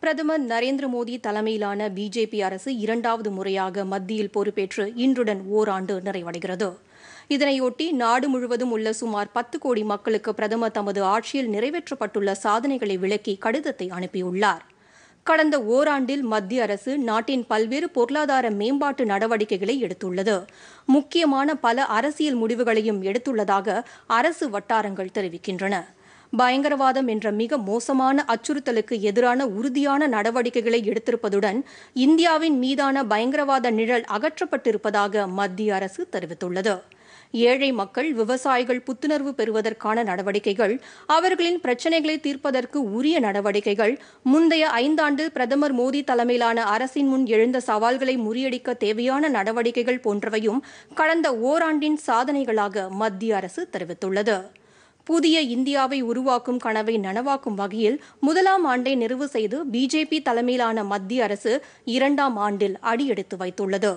பிரதமர் நரேந்திர மோடி தலைமையிலான பிஜேபி அரசு இரண்டாவது முறையாக மத்தியில் பொறுப்பேற்று இன்றுடன் ஓராண்டு நிறைவடைகிறது. இதனையொட்டி நாடு முழுவதும் உள்ள சுமார் பத்து கோடி மக்களுக்கு பிரதமர் தமது ஆட்சியில் நிறைவேற்றப்பட்டுள்ள சாதனைகளை விளக்கி கடிதத்தை அனுப்பியுள்ளார். கடந்த ஓராண்டில் மத்திய அரசு நாட்டின் பல்வேறு பொருளாதார மேம்பாட்டு நடவடிக்கைகளை எடுத்துள்ளது. முக்கியமான பல அரசியல் முடிவுகளையும் எடுத்துள்ளதாக அரசு வட்டாரங்கள் தெரிவிக்கின்றன. பயங்கரவாதம் என்ற மிக மோசமான அச்சுறுத்தலுக்கு எதிரான உறுதியான நடவடிக்கைகளை எடுத்திருப்பதுடன் இந்தியாவின் மீதான பயங்கரவாத நிழல் அகற்றப்பட்டிருப்பதாக மத்திய அரசு தெரிவித்துள்ளது. ஏழை மக்கள் விவசாயிகள் புத்துணர்வு பெறுவதற்கான நடவடிக்கைகள் அவர்களின் பிரச்சினைகளை தீர்ப்பதற்கு உரிய நடவடிக்கைகள் முந்தைய ஐந்தாண்டு பிரதமர் மோடி தலைமையிலான அரசின் முன் எழுந்த சவால்களை முறியடிக்க தேவையான நடவடிக்கைகள் போன்றவையும் கடந்த ஓராண்டின் சாதனைகளாக மத்திய அரசு தெரிவித்துள்ளது. புதிய இந்தியாவை உருவாக்கும் கனவை நனவாக்கும் வகையில் முதலாம் ஆண்டை நிறைவு செய்து பிஜேபி தலைமையிலான மத்திய அரசு இரண்டாம் ஆண்டில் அடியெடுத்து வைத்துள்ளது.